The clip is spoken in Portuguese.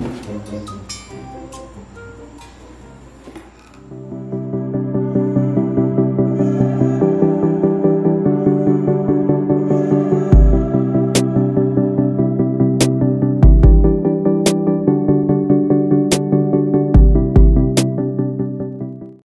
Música